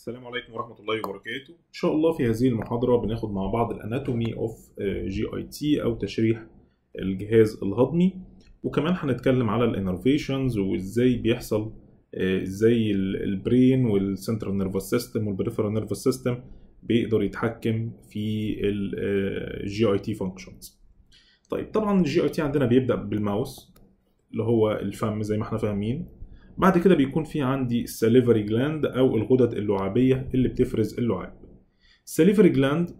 السلام عليكم ورحمة الله وبركاته. إن شاء الله في هذه المحاضرة بناخد مع بعض ال anatomy of GIT أو تشريح الجهاز الهضمي وكمان هنتكلم على ال innervations وإزاي بيحصل آه، إزاي ال- ال brain وال central nervous system وال peripheral nervous system بيقدر يتحكم في ال GIT functions. طيب طبعا ال GIT عندنا بيبدأ بال mouth اللي هو الفم زي ما إحنا فاهمين بعد كده بيكون في عندي ال salivary gland أو الغدد اللعابية اللي بتفرز اللعاب. ال salivary gland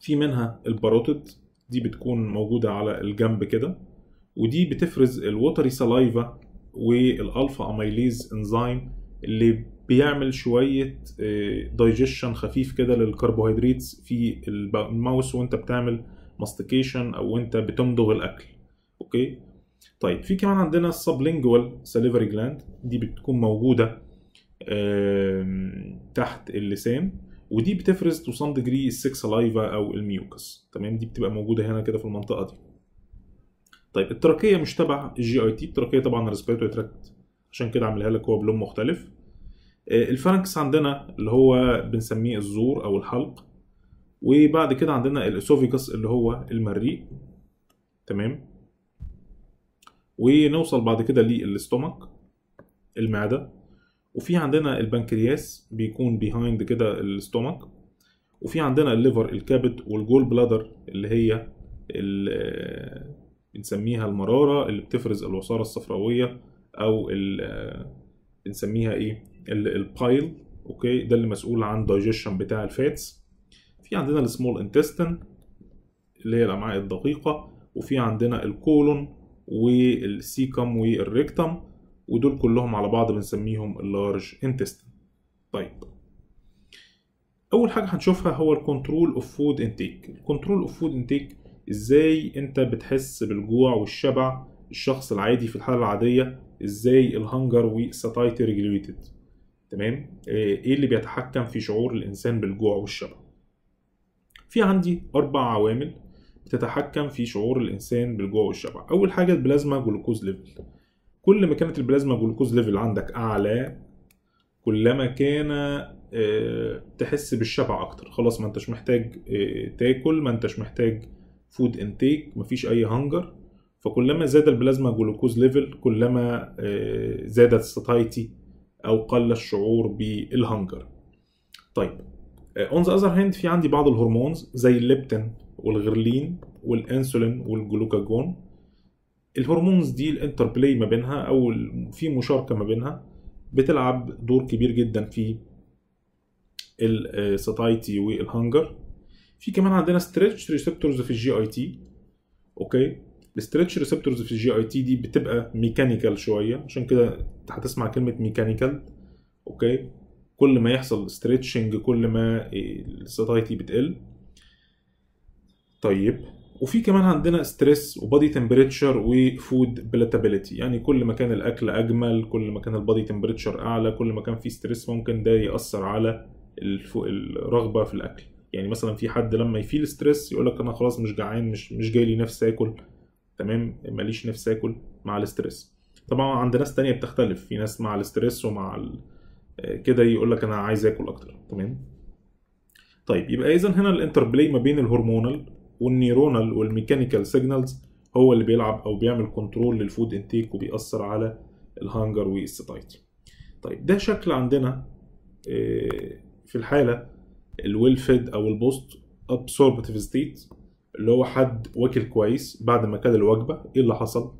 في منها ال parotid دي بتكون موجودة على الجنب كده ودي بتفرز ال watery saliva وال alpha amylase enzyme اللي بيعمل شوية دايجيشن خفيف كده للكربوهيدرات في ال mouth وانت بتعمل mastication أو انت بتمضغ الأكل. okay؟ طيب في كمان عندنا ال sublingual salivary gland دي بتكون موجودة تحت اللسان ودي بتفرز to some degree ال thick saliva أو ال mucus. تمام؟ دي بتبقى موجودة هنا كده في المنطقة دي. طيب ال trachea مش تبع ال GIT ال trachea طبعا respiratory tract عشان كده عاملها لك هو بلون مختلف. آه، ال pharynx عندنا اللي هو بنسميه الزور أو الحلق وبعد كده عندنا ال esophagus اللي هو المريء. تمام؟ ونوصل بعد كده لل stomach المعدة. وفي عندنا البنكرياس بيكون behind كده ال stomach وفي عندنا ال liver الكبد وال gall bladder اللي هي ال- بنسميها المرارة اللي بتفرز العصارة الصفراوية أو ال- بنسميها ال- ال bile okay؟ ده اللي مسؤول عن digestion بتاع ال fats في عندنا ال small intestine اللي هي الأمعاء الدقيقة. وفي عندنا ال colon وال cecum وال rectum ودول كلهم على بعض بنسميهم ال large intestine طيب أول حاجة هنشوفها هو ال control of food intake ال control of food intake إزاي أنت بتحس بالجوع والشبع الشخص العادي في الحالة العادية؟ إزاي ال hunger وال satiety regulated تمام؟ آه، إيه اللي بيتحكم في شعور الإنسان بالجوع والشبع؟ في عندي أربع عوامل بتتحكم في شعور الإنسان بالجوع والشبع. أول حاجة ال plasma glucose level. كل ما كانت ال plasma glucose level عندك أعلى كلما كان آه، تحس بالشبع أكتر. خلاص ما أنتش محتاج آه، تاكل ما أنتش محتاج food intake مفيش أي hunger فكلما زاد ال plasma glucose level كلما آه، زادت ال satiety أو قل الشعور بال hunger طيب on the other hand في عندي بعض الهرمونز زي الليبتين. والغرلين والانسولين والجلوكاجون. الهرمونز دي الانتربلاي ما بينها أو في مشاركة ما بينها بتلعب دور كبير جدا في ال satiety وال hunger في كمان عندنا stretch receptors في ال GIT okay؟ ال stretch receptors في ال GIT دي بتبقى mechanical شوية عشان كده هتسمع كلمة mechanical okay؟ كل ما يحصل stretching كل ما ال satiety بتقل. طيب. وفي كمان عندنا stress و body temperature و food palatability يعني كل ما كان الأكل أجمل كل ما كان ال body temperature أعلى كل ما كان في stress ممكن ده يأثر على. الرغبة في الأكل. يعني مثلا في حد لما ي feel stress يقول لك أنا خلاص مش جعان مش مش جاي لي نفس آكل. تمام؟ ماليش نفس آكل مع ال stress طبعا عند ناس تانية بتختلف. في ناس مع ال stress ومع ال... كده يقول لك أنا عايز آكل أكتر. تمام؟ طيب يبقى اذا هنا الإنتربلاي ما بين الهرمونال والنيورونال والميكانيكال سيجنالز هو اللي بيلعب أو بيعمل control لل food intake وبيأثر على ال hunger وال satiety طيب ده شكل عندنا آه، في الحالة ال well fed أو ال post absorptive state اللي هو حد واكل كويس بعد ما كل الوجبة إيه اللي حصل؟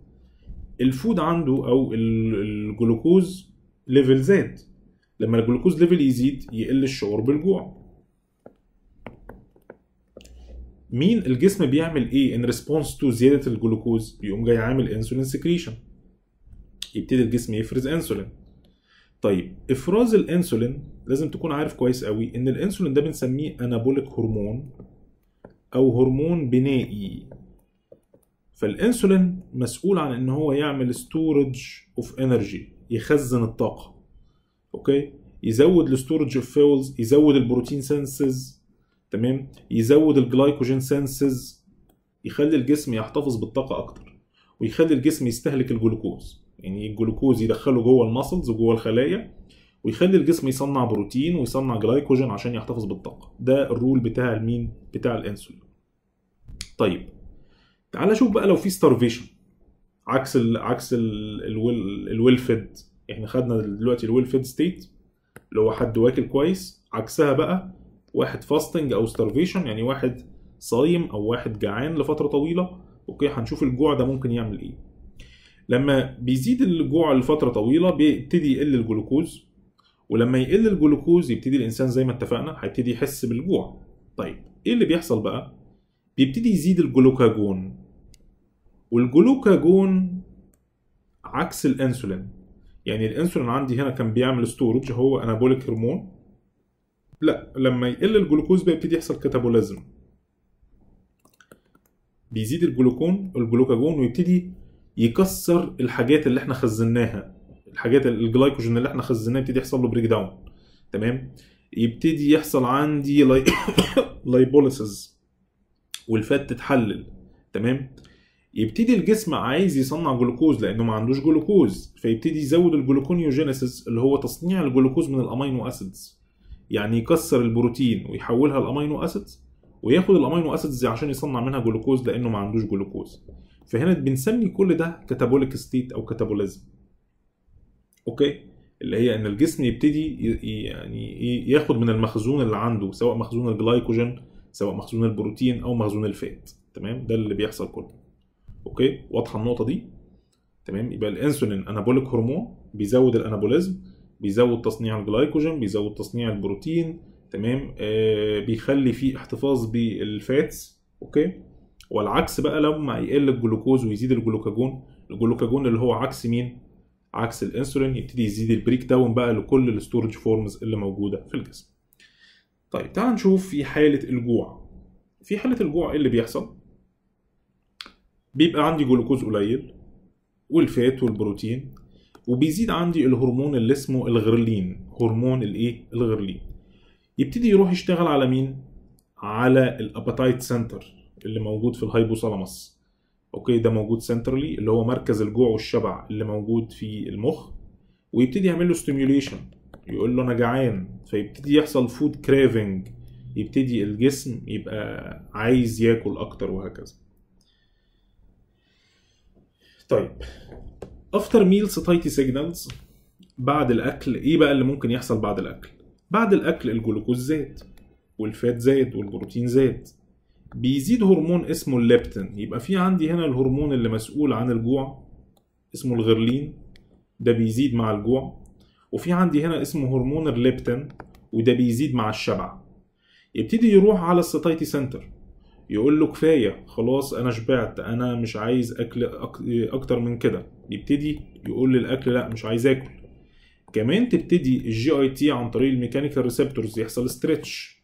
ال food عنده أو ال- ال glucose level زاد. لما ال glucose level يزيد يقل الشعور بالجوع. مين الجسم بيعمل إيه in response to زيادة الجلوكوز؟ بيقوم جاي عامل insulin secretion يبتدي الجسم يفرز انسولين طيب إفراز الإنسولين لازم تكون عارف كويس قوي إن الإنسولين ده بنسميه anabolic hormone أو هرمون بنائي. فالإنسولين مسؤول عن إن هو يعمل storage of energy يخزن الطاقة. okay؟ يزود ال storage of fuels يزود ال protein synthesis تمام؟ يزود ال glycogen synthesis يخلي الجسم يحتفظ بالطاقة أكتر ويخلي الجسم يستهلك الجلوكوز. يعني الجلوكوز يدخله جوه ال muscles وجوه الخلايا ويخلي الجسم يصنع بروتين ويصنع جلايكوجين عشان يحتفظ بالطاقة. ده ال role بتاع المين بتاع الانسولين. طيب تعال شوف بقى لو في starvation عكس ال عكس ال well fed إحنا خدنا دلوقتي ال well fed state اللي هو حد واكل كويس. عكسها بقى واحد fasting أو starvation يعني واحد صايم أو واحد جعان لفترة طويلة. okay هنشوف الجوع ده ممكن يعمل إيه. لما بيزيد الجوع لفترة طويلة بيبتدي يقل الجلوكوز. ولما يقل الجلوكوز يبتدي الإنسان زي ما اتفقنا هيبتدي يحس بالجوع. طيب إيه اللي بيحصل بقى؟ بيبتدي يزيد ال glucagon. وال glucagon عكس الإنسولين. يعني الإنسولين عندي هنا كان بيعمل storage هو anabolic hormone لا لما يقل الجلوكوز بيبتدي يحصل catabolism. بيزيد الجلوكون الجلوكاجون ويبتدي يكسر الحاجات اللي إحنا خزناها. الحاجات الجلايكوجين اللي إحنا خزناه يبتدي يحصل له breakdown تمام؟ يبتدي يحصل عندي لاي... lipolysis وال fat تتحلل. تمام؟ يبتدي الجسم عايز يصنع جلوكوز لأنه ما عندوش جلوكوز فيبتدي يزود ال gluconeogenesis اللي هو تصنيع الجلوكوز من ال amino acids يعني يكسر البروتين ويحولها ل amino acids وياخد ال amino acids عشان يصنع منها جلوكوز لأنه ما عندوش جلوكوز. فهنا بنسمي كل ده catabolic state أو catabolism. okay؟ اللي هي إن الجسم يبتدي يعني ياخد من المخزون اللي عنده سواء مخزون الجلايكوجين سواء مخزون البروتين أو مخزون ال fat. تمام؟ ده اللي بيحصل كله. okay؟ واضحة النقطة دي؟ تمام؟ يبقى الإنسولين anabolic hormone بيزود ال anabolism. بيزود تصنيع الجلايكوجين بيزود تصنيع البروتين تمام؟ آه بيخلي فيه احتفاظ بال fats okay؟ والعكس بقى لما يقل الجلوكوز ويزيد الجلوكاجون الجلوكاجون اللي هو عكس مين؟ عكس الانسولين يبتدي يزيد ال breakdown بقى لكل ال storage forms اللي موجودة في الجسم. طيب تعال نشوف في حالة الجوع. في حالة الجوع إيه اللي بيحصل؟ بيبقى عندي جلوكوز قليل وال fat والبروتين وبيزيد عندي الهرمون اللي اسمه الغرلين هرمون الايه؟ الغرلين. يبتدي يروح يشتغل على مين؟ على ال appetite center اللي موجود في ال hypothalamus okay ده موجود centrally اللي هو مركز الجوع والشبع اللي موجود في المخ. ويبتدي يعمل له stimulation يقول له أنا جعان. فيبتدي يحصل food craving يبتدي الجسم يبقى عايز ياكل أكتر وهكذا. طيب after meal satiety signals بعد الأكل إيه بقى اللي ممكن يحصل بعد الأكل؟ بعد الأكل الجلوكوز زاد وال fat زاد والبروتين زاد. بيزيد هرمون اسمه الليبتين. يبقى في عندي هنا الهرمون اللي مسؤول عن الجوع اسمه الغرلين. ده بيزيد مع الجوع. وفي عندي هنا اسمه هرمون الليبتين وده بيزيد مع الشبع. يبتدي يروح على ال satiety center. يقول له كفاية خلاص أنا شبعت أنا مش عايز أكل أكتر من كده. يبتدي يقول للأكل لأ مش عايز آكل. كمان تبتدي ال GIT عن طريق ال mechanical receptors يحصل stretch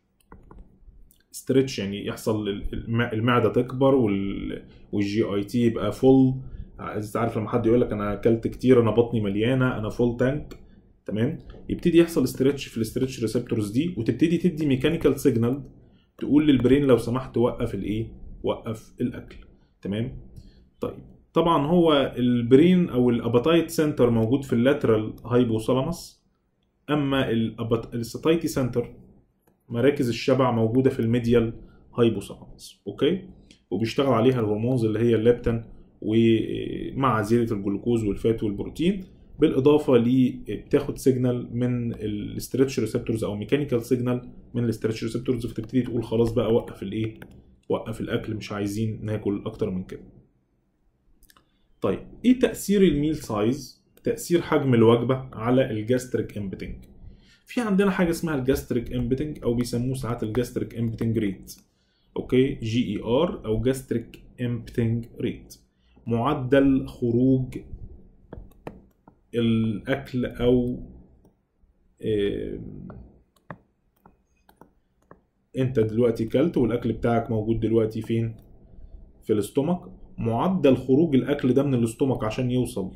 stretch يعني يحصل المعدة تكبر وال GIT يبقى full عايز تعرف لما حد يقول لك أنا أكلت كتير أنا بطني مليانة أنا full tank تمام؟ يبتدي يحصل stretch في ال stretch receptors دي وتبتدي تدي mechanical signal تقول لل brain لو سمحت وقف الإيه؟ وقف الأكل. تمام؟ طيب. طبعا هو ال brain أو ال appetite center موجود في ال lateral hypothalamus أما ال satiety center مراكز الشبع موجودة في ال medial hypothalamus. okay؟ وبيشتغل عليها ال hormones اللي هي الليبتين ومع زيادة ال glucose وال fat وال protein. بالإضافة ل بتاخد signal من ال stretch receptors أو mechanical signal من ال stretch receptors فتبتدي تقول خلاص بقى وقف الايه وقف الأكل مش عايزين ناكل أكتر من كده. طيب إيه تأثير ال meal size تأثير حجم الوجبة على ال gastric emptying في عندنا حاجة اسمها ال gastric emptying أو بيسموه ساعات ال gastric emptying rate okay؟ GER أو gastric emptying rate معدل خروج الأكل أو إيه أنت دلوقتي كلت والأكل بتاعك موجود دلوقتي فين؟ في ال stomach معدل خروج الأكل ده من ال stomach عشان يوصل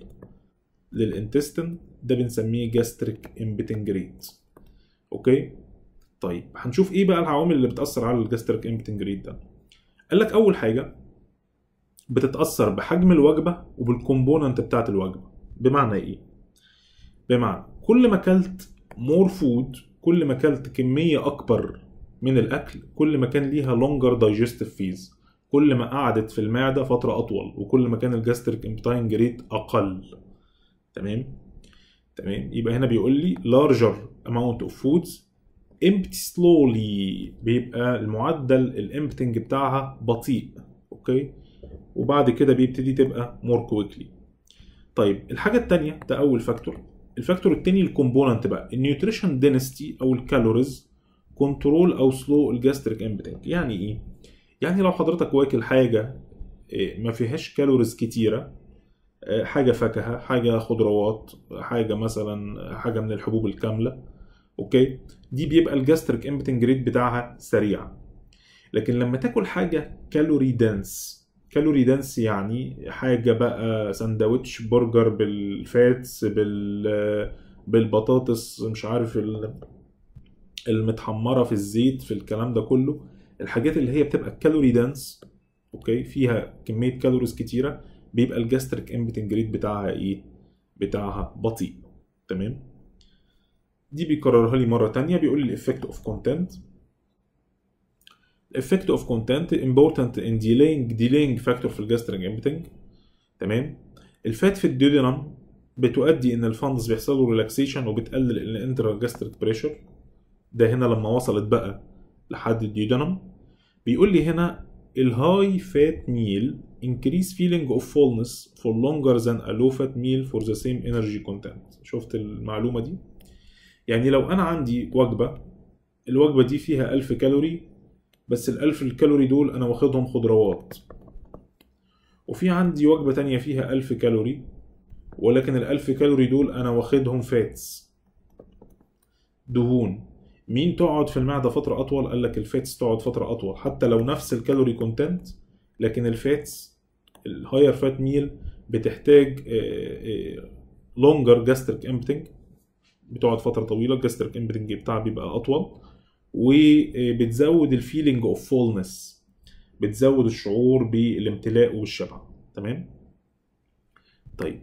لل intestine ده بنسميه gastric emptying rate okay؟ طيب هنشوف إيه بقى العوامل اللي بتأثر على ال gastric emptying rate ده. قال لك أول حاجة بتتأثر بحجم الوجبة وبال component بتاعه الوجبة. بمعنى إيه؟ بمعنى كل ما أكلت more food كل ما أكلت كمية أكبر من الأكل كل ما كان ليها longer digestive phase كل ما قعدت في المعدة فترة أطول وكل ما كان ال gastric emptying rate أقل. تمام؟ تمام؟ يبقى هنا بيقول لي larger amount of foods empty slowly. بيبقى المعدل ال emptying بتاعها بطيء. okay؟ وبعد كده بيبتدي تبقى more quickly. طيب الحاجة الثانية ده أول factor ال factor الثاني ال component بقى ال nutrition density أو ال calories control أو slow ال gastric emptying يعني إيه؟ يعني لو حضرتك واكل حاجة إيه، ما فيهاش calories كتيرة إيه، حاجة فاكهة حاجة خضروات حاجة مثلا حاجة من الحبوب الكاملة okay؟ دي بيبقى ال gastric emptying rate بتاعها سريع. لكن لما تاكل حاجة calorie dense calorie dense يعني حاجة بقى سندوتش برجر بال fats بال بالبطاطس مش عارف ال- المتحمرة في الزيت في الكلام ده كله. الحاجات اللي هي بتبقى calorie dense okay فيها كمية calories كتيرة بيبقى ال gastric emptying rate بتاعها إيه؟ بتاعها بطيء تمام؟ دي بيكررها لي مرة تانية بيقول لي ال effect of content. ال effect of content important in delaying delaying factor في ال gastric emptying تمام؟ ال fat في ال duodenum بتؤدي إن ال fundus بيحصل له relaxation وبتقلل ال intragastric pressure ده هنا لما وصلت بقى لحد ال duodenum بيقول لي هنا ال high fat meal increase feeling of fullness for longer than a low fat meal for the same energy content. شفت المعلومة دي؟ يعني لو أنا عندي وجبة الوجبة دي فيها 1000 كالوري بس ال 1000 الكالوري دول أنا واخدهم خضروات. وفي عندي وجبة تانية فيها 1000 كالوري ولكن ال 1000 كالوري دول أنا واخدهم fats. دهون. مين تقعد في المعدة فترة أطول؟ قال لك ال fats تقعد فترة أطول حتى لو نفس ال calorie content لكن ال fats ال higher fat meal بتحتاج longer gastric emptying بتقعد فترة طويلة ال gastric emptying بتاعها بيبقى أطول. وبتزود ال feeling of fullness بتزود الشعور بالامتلاء والشبع. تمام؟ طيب.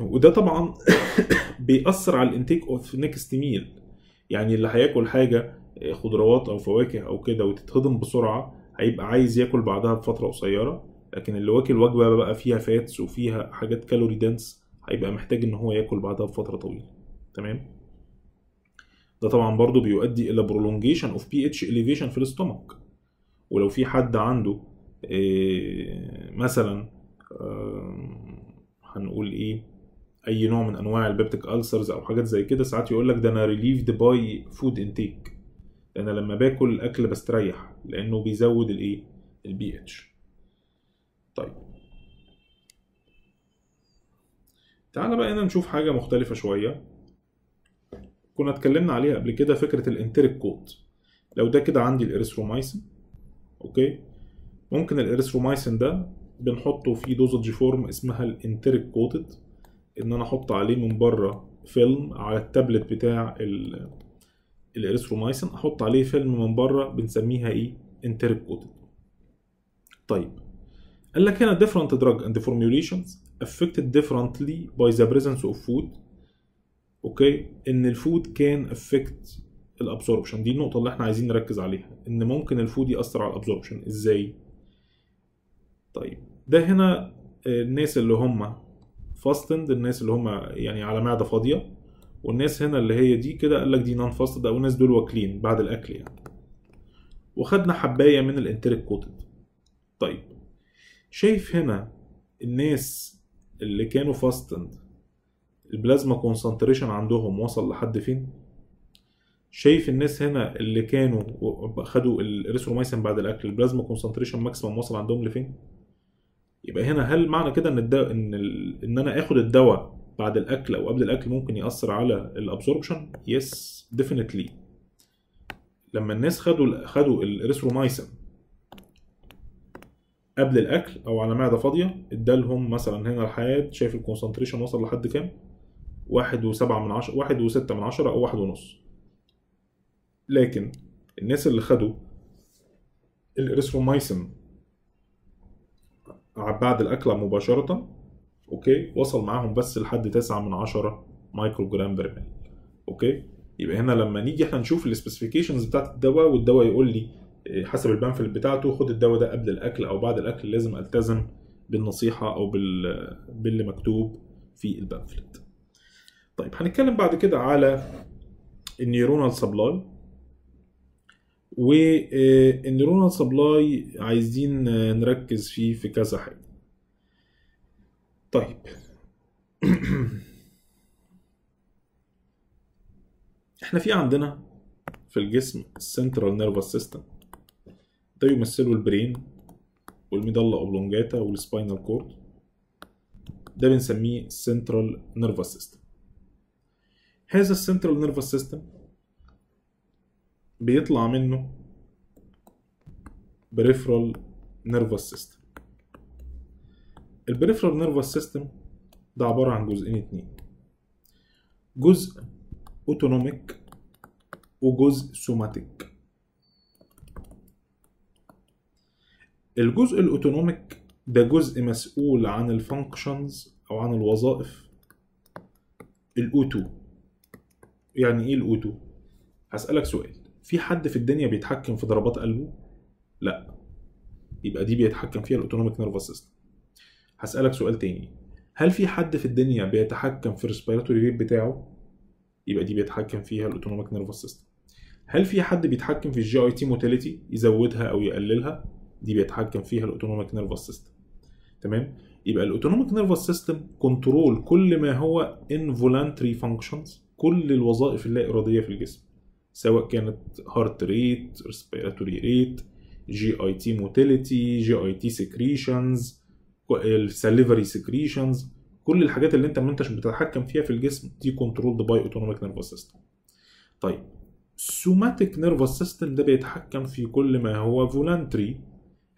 وده طبعا بيأثر على ال intake of next meal يعني اللي هياكل حاجة خضروات أو فواكه أو كده وتتهضم بسرعة هيبقى عايز ياكل بعدها بفترة قصيرة. لكن اللي واكل وجبة بقى فيها fats وفيها حاجات calorie dense هيبقى محتاج إن هو ياكل بعدها بفترة طويلة. تمام؟ ده طبعا برضو بيؤدي إلى prolongation of pH elevation في ال stomach ولو في حد عنده إيه، مثلا آم، هنقول إيه أي نوع من أنواع ال peptic ulcers أو حاجات زي كده ساعات يقول لك ده أنا relieved by food intake أنا لما باكل الاكل بستريح لأنه بيزود الإيه؟ البي اتش طيب. تعالى بقى هنا نشوف حاجة مختلفة شوية. كنا اتكلمنا عليها قبل كده فكرة ال enteric coat لو ده كده عندي ال erythromycin okay؟ ممكن الاريثرومايسين ده بنحطه في dosage form اسمها ال enteric coated إن أنا أحط عليه من بره فيلم على التابلت بتاع ال- الاريثرومايسين أحط عليه فيلم من بره بنسميها إيه؟ enteric coated طيب قال لك هنا different drug and formulations affected differently by the presence of food. okay؟ إن ال food can affect ال absorption دي النقطة اللي إحنا عايزين نركز عليها. إن ممكن ال food يأثر على ال absorption إزاي؟ طيب ده هنا آه، الناس اللي هم fasted الناس اللي هم يعني على معدة فاضية والناس هنا اللي هي دي كده قال لك دي non fasted أو الناس دول واكلين بعد الأكل يعني. وخدنا حباية من ال enteric coated طيب شايف هنا الناس اللي كانوا fasted ال plasma concentration عندهم وصل لحد فين؟ شايف الناس هنا اللي كانوا خدوا الاريثرومايسين بعد الأكل ال plasma concentration maximum وصل عندهم لفين؟ يبقى هنا هل معنى كده إن الدواء إن ال... إن أنا آخد الدواء بعد الأكل أو قبل الأكل ممكن يأثر على ال absorption yes definitely لما الناس خدوا خدوا الاريثرومايسين قبل الأكل أو على معدة فاضية ادالهم مثلا هنا الحياة شايف ال concentration وصل لحد كام؟ واحد وسبعة من عشرة واحد وستة من عشرة أو واحد ونص. لكن الناس اللي خدوا الإريثرومايسين بعد الأكلة مباشرة okay وصل معاهم بس لحد تسعة من عشرة microgram per mL okay؟ يبقى هنا لما نيجي إحنا نشوف ال specifications بتاعت الدواء والدواء يقول لي إيه، حسب ال pamphlet بتاعته خد الدواء ده قبل الأكل أو بعد الأكل لازم ألتزم بالنصيحة أو بال باللي مكتوب في ال pamphlet. طيب هنتكلم بعد كده على ال neuronal supply. وال neuronal supply عايزين نركز فيه في كذا حاجة. طيب. إحنا في عندنا في الجسم السنترال نيرفس سيستم ده يمثله البرين والميدالا اوبلونجاتا والسباينال كورد ده بنسميه ال central nervous system هذا ال central nervous system بيطلع منه peripheral nervous system ال peripheral nervous system ده عبارة عن جزئين اتنين. جزء autonomic وجزء somatic الجزء ال autonomic ده جزء مسؤول عن ال functions أو عن الوظائف ال auto يعني إيه ال auto؟ هسألك سؤال. في حد في الدنيا بيتحكم في ضربات قلبه؟ لا. يبقى دي بيتحكم فيها ال autonomic nervous system. هسألك سؤال تاني. هل في حد في الدنيا بيتحكم في ال respiratory rate بتاعه؟ يبقى دي بيتحكم فيها ال autonomic nervous system. هل في حد بيتحكم في ال GIT motility يزودها أو يقللها؟ دي بيتحكم فيها ال autonomic nervous system. تمام؟ يبقى ال autonomic nervous system control كل ما هو involuntary functions كل الوظائف اللا إرادية في الجسم سواء كانت heart rate respiratory rate GIT motility GIT secretions ال salivary secretions كل الحاجات اللي انت ما انتش بتتحكم فيها في الجسم دي controlled by autonomic nervous system طيب ال somatic nervous system ده بيتحكم في كل ما هو voluntary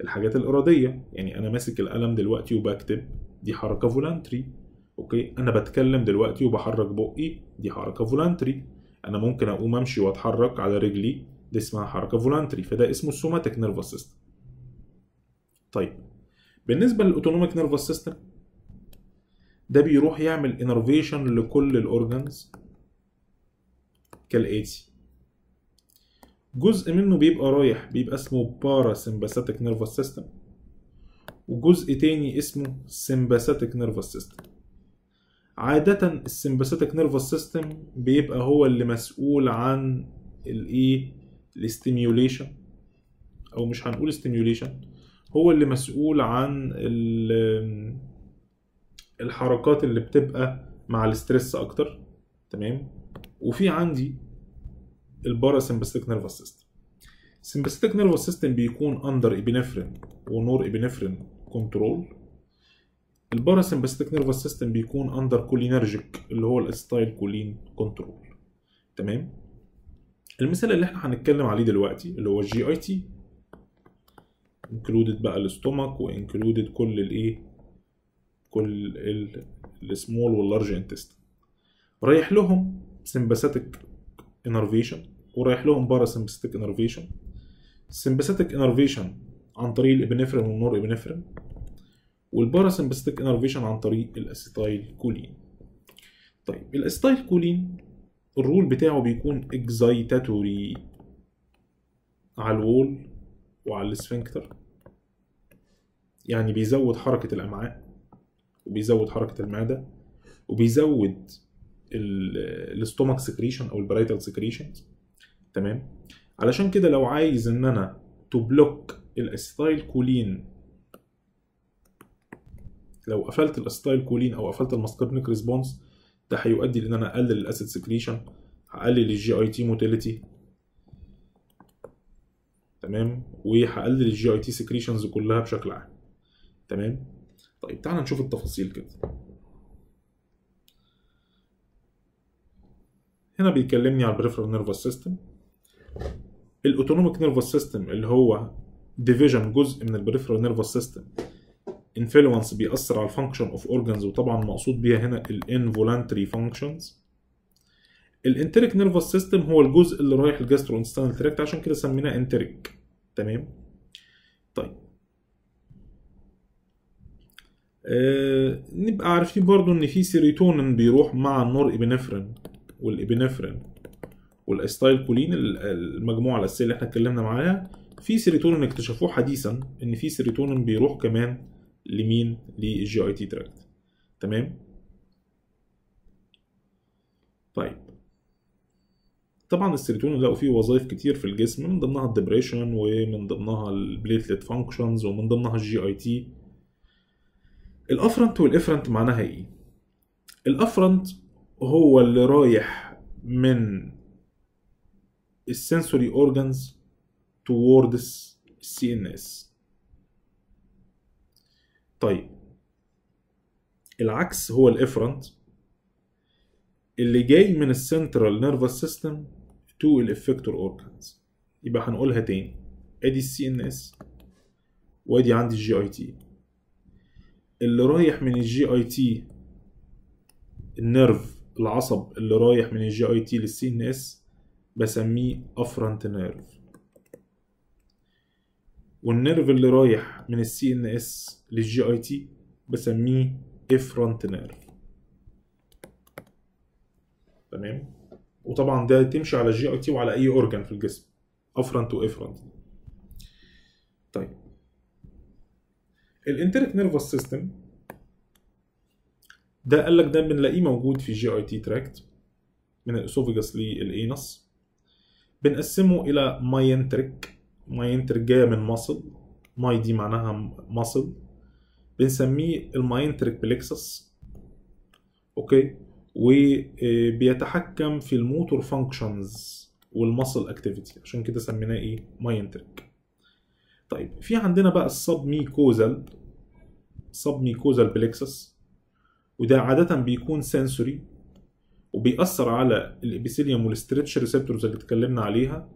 الحاجات الإرادية. يعني أنا ماسك القلم دلوقتي وبكتب دي حركة voluntary okay؟ أنا بتكلم دلوقتي وبحرك بقي. دي حركة voluntary أنا ممكن أقوم أمشي وأتحرك على رجلي. دي اسمها حركة voluntary فده اسمه ال somatic nervous system طيب بالنسبة لل autonomic nervous system ده بيروح يعمل innervation لكل ال organs كالاتي جزء منه بيبقى رايح بيبقى اسمه parasympathetic nervous system وجزء تاني اسمه sympathetic nervous system عادة ال sympathetic nervous system بيبقى هو اللي مسؤول عن الايه ال stimulation أو مش هنقول stimulation هو اللي مسؤول عن الحركات اللي بتبقى مع ال stress أكتر تمام؟ وفي عندي ال parasympathetic nervous system. ال sympathetic nervous system بيكون under epinephrine و norepinephrine control ال parasympathetic nervous system بيكون under cholinergic اللي هو ال acetylcholine control تمام؟ المثال اللي إحنا هنتكلم عليه دلوقتي اللي هو ال GIT included بقى ال stomach و included كل الايه كل ال small وال large intestine رايح لهم sympathetic innervation ورايح لهم parasympathetic innervation ال sympathetic innervation عن طريق ال epinephrine وال norepinephrine. وال parasympathetic innervation عن طريق ال acetylcholine. طيب ال acetylcholine ال role بتاعه بيكون excitatory على ال wall وعلى ال sphincter. يعني بيزود حركة الأمعاء وبيزود حركة المعدة وبيزود ال stomach secretion أو ال parietal secretion تمام؟ علشان كده لو عايز إن أنا to block ال acetylcholine لو قفلت ال acetylcholine أو قفلت ال muscarinic response ده هيؤدي لإن أنا أقلل ال acid secretion هقلل ال GIT motility تمام؟ وهقلل ال GIT secretions كلها بشكل عام. تمام؟ طيب تعال نشوف التفاصيل كده. هنا بيكلمني على ال peripheral nervous system ال autonomic nervous system اللي هو division جزء من ال peripheral nervous system influence بيأثر على ال function of organs وطبعا مقصود بيها هنا ال involuntary functions ال enteric nervous system هو الجزء اللي رايح ال gastrointestinal tract عشان كده سميناه enteric تمام؟ طيب. آه نبقى عارفين برضو إن في سيروتونين بيروح مع ال norepinephrine وال epinephrine وال acetylcholine المجموعة الأساسية اللي إحنا اتكلمنا معاها. في سيروتونين اكتشفوه حديثا إن في سيروتونين بيروح كمان لمين؟ لل GIT tract تمام؟ طيب. طبعا السيروتونين لقوا فيه وظائف كتير في الجسم من ضمنها ال depression ومن ضمنها ال platelet functions ومن ضمنها ال GIT. ال afferent وال efferent معناها إيه؟ ال afferent هو اللي رايح من ال sensory organs towards ال CNS طيب. العكس هو ال efferent. اللي جاي من ال central nervous system to ال effector organs يبقى هنقولها تاني. ادي ال CNS وادي عندي ال GIT اللي رايح من ال GIT ال nerve العصب اللي رايح من ال GIT لل CNS بسميه afferent nerve. وال nerve اللي رايح من ال CNS لل GIT بسميه efferent nerve تمام؟ وطبعا ده تمشي على ال GIT وعلى أي organ في الجسم. afferent و efferent طيب. ال enteric nervous system ده قال لك ده بنلاقيه موجود في ال GIT tract من ال esophagus لل anus بنقسمه إلى myenteric. myenteric جاية من muscle my دي معناها muscle بنسميه ال myenteric plexus okay؟ وبيتحكم في ال motor functions وال muscle activity عشان كده سميناه إيه؟ myenteric طيب في عندنا بقى ال submucosal submucosal plexus وده عادة بيكون sensory وبيأثر على ال epithelium وال stretch receptors اللي اتكلمنا عليها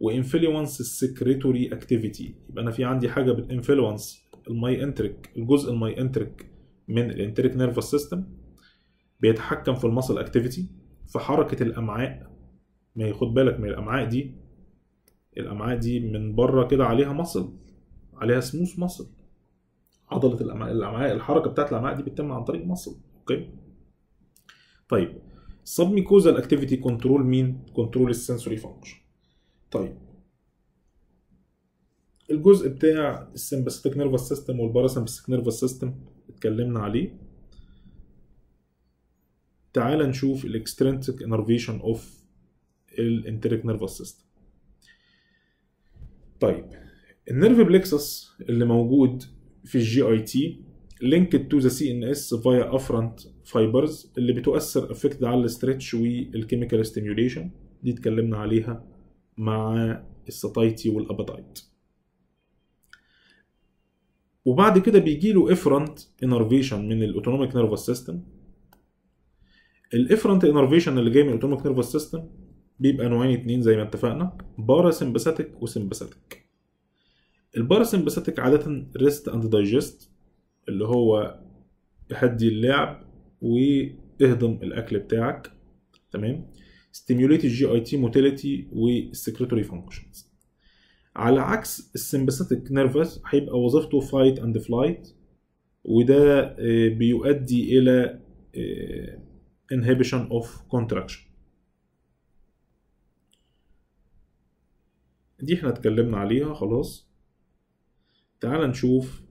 و influence ال secretory activity يبقى أنا في عندي حاجة بت influence ال myenteric الجزء ال myenteric من ال enteric nervous system بيتحكم في ال muscle activity في حركة الأمعاء. ما ياخد بالك من الأمعاء دي الأمعاء دي من بره كده عليها muscle عليها smooth muscle عضلة الأمعاء الأمعاء الحركة بتاعت الأمعاء دي بتتم عن طريق muscle okay؟ طيب submucosal activity control مين control ال sensory function طيب الجزء بتاع ال sympathetic nervous system وال parasympathetic nervous system اتكلمنا عليه. تعال نشوف ال extrinsic innervation of ال enteric nervous system طيب ال nerve plexus اللي موجود في ال GIT linked to the CNS via afferent fibers اللي بتؤثر effect على ال stretch وال chemical stimulation دي اتكلمنا عليها مع ال satiety وال appetite. وبعد كده بيجي له efferent innervation من ال autonomic nervous system ال efferent innervation اللي جاي من ال autonomic nervous system بيبقى نوعين اتنين زي ما اتفقنا parasympathetic و sympathetic ال parasympathetic عادة rest and digest اللي هو يهدي اللعب واهضم الأكل بتاعك تمام؟ stimulate ال GIT motility وال secretory functions على عكس ال sympathetic nervous هيبقى وظيفته fight and flight وده بيؤدي إلى inhibition of contraction. دي إحنا اتكلمنا عليها خلاص. تعال نشوف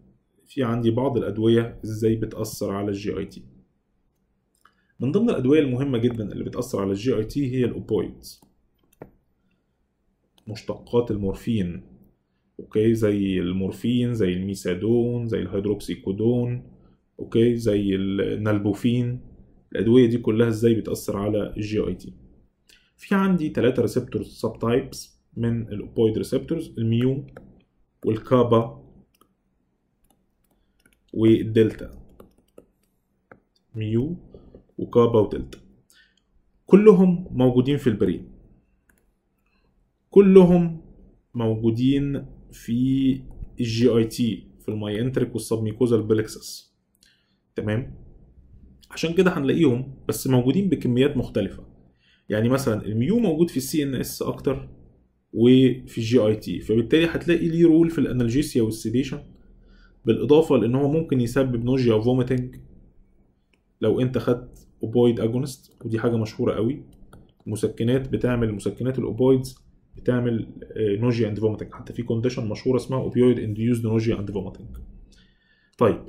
في عندي بعض الأدوية إزاي بتأثر على ال GIT. من ضمن الأدوية المهمة جدا اللي بتأثر على ال GIT هي ال opioids. مشتقات المورفين okay؟ زي المورفين زي الميثادون زي ال hydrocodone okay؟ زي ال nalbuphine. الأدوية دي كلها إزاي بتأثر على ال GIT؟ في عندي ثلاثة receptors subtypes من ال opioid receptors ال mu والكابا والدلتا. ميو وكابا ودلتا. كلهم موجودين في ال brain. كلهم موجودين في ال GIT في ال myenteric وال submucosal plexus. تمام؟ عشان كده هنلاقيهم بس موجودين بكميات مختلفة. يعني مثلا ال mu موجود في ال CNS أكتر وفي ال GIT فبالتالي هتلاقي ليه role في ال analgesia وال sedation. بالإضافة لإن هو ممكن يسبب nausea و vomiting لو أنت خدت opioid agonist ودي حاجة مشهورة قوي. مسكنات بتعمل مسكنات ال opioids بتعمل nausea and vomiting حتى في condition مشهورة اسمها opioid induced nausea and vomiting طيب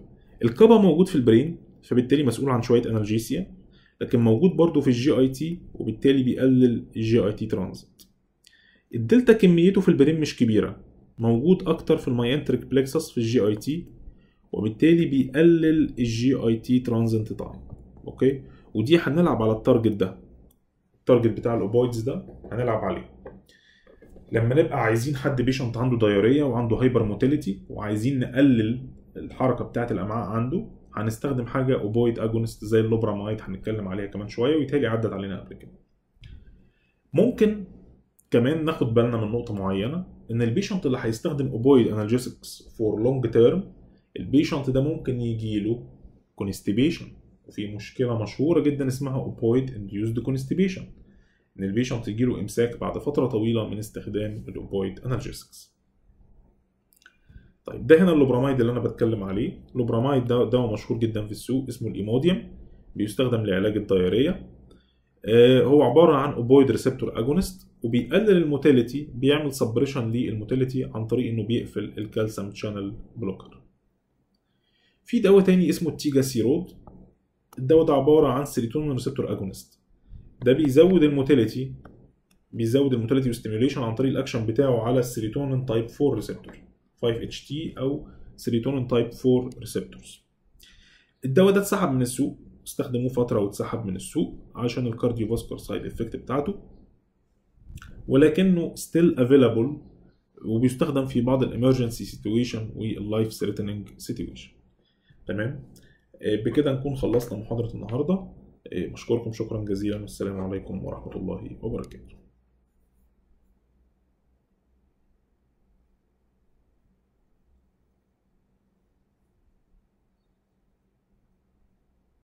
ال kappa موجود في ال brain فبالتالي مسؤول عن شوية analgesia لكن موجود برضه في ال GIT وبالتالي بيقلل ال GIT transit الدلتا كميته في ال brain مش كبيرة موجود أكتر في ال myenteric plexus في ال GIT وبالتالي بيقلل ال GIT transit time okay؟ ودي هنلعب على ال target ده. ال target بتاع ال opioids ده هنلعب عليه. لما نبقى عايزين حد patient عنده diarrhea وعنده hypermotility وعايزين نقلل الحركة بتاعة الأمعاء عنده هنستخدم حاجة opioid agonist زي اللوبرامايد هنتكلم عليها كمان شوية ويتهيألي عدت علينا قبل كده. ممكن كمان ناخد بالنا من نقطة معينة إن ال patient اللي هيستخدم opioid analgesics for long term ال patient ده ممكن يجي له constipation وفي مشكلة مشهورة جدا اسمها opioid induced constipation إن ال patient يجي له إمساك بعد فترة طويلة من استخدام ال opioid analgesics. طيب ده هنا اللوبرامايد اللي أنا بتكلم عليه. اللوبرامايد ده دواء مشهور جدا في السوق اسمه الإيموديوم. بيستخدم لعلاج ال diarrhea آه هو عبارة عن opioid receptor agonist وبيقلل ال motility بيعمل suppression لل motility عن طريق إنه بيقفل ال calcium channel blocker في دواء تاني اسمه ال tegaserod. الدواء ده عبارة عن serotonin receptor agonist. ده بيزود ال motility بيزود ال motility و stimulation عن طريق الاكشن بتاعه على ال serotonin type 4 receptor 5-HT أو serotonin type 4 receptors الدواء ده اتسحب من السوق استخدموه فترة واتسحب من السوق عشان ال cardiovascular side effect بتاعته ولكنه still available وبيستخدم في بعض ال emergency situation وال life threatening situation تمام؟ بكده نكون خلصنا محاضرة النهارده. بشكركم شكرا جزيلا والسلام عليكم ورحمة الله وبركاته.